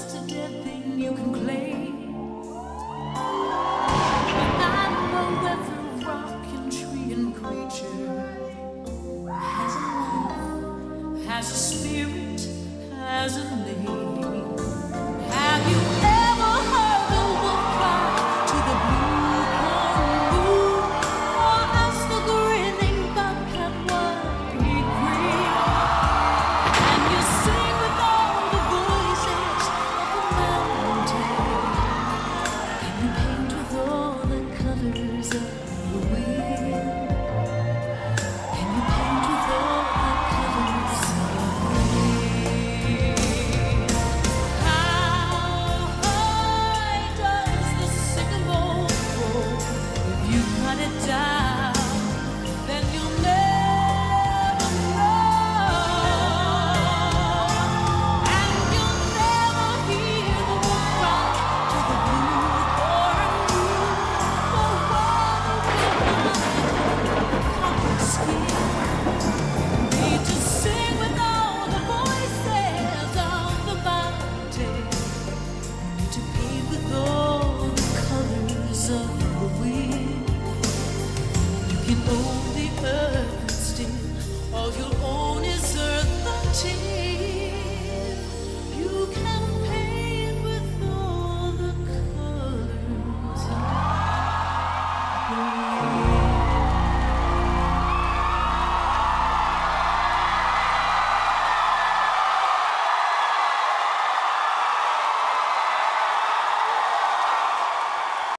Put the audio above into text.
just a dead thing you can claim. I know every rock and tree and creature has a life, has a spirit, has a Jesus. You own the earth and still. All you'll own is earth and tears.